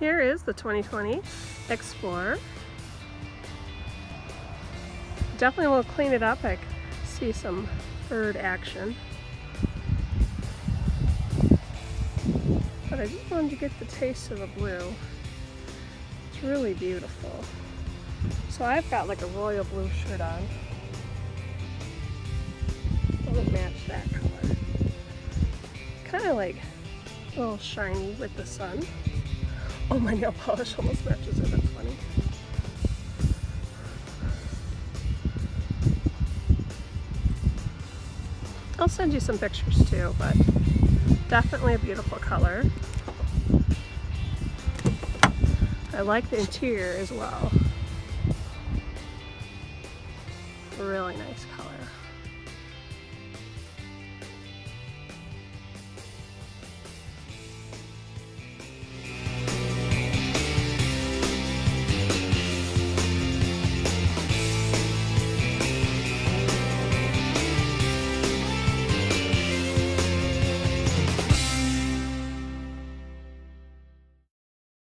Here is the 2020 Explorer. Definitely will clean it up. I see some bird action. But I just wanted to get the taste of the blue. It's really beautiful. So I've got like a royal blue shirt on. Doesn't match that color. Kind of like a little shiny with the sun. Oh, my nail polish almost matches it. That's funny. I'll send you some pictures too, but definitely a beautiful color. I like the interior as well. Really nice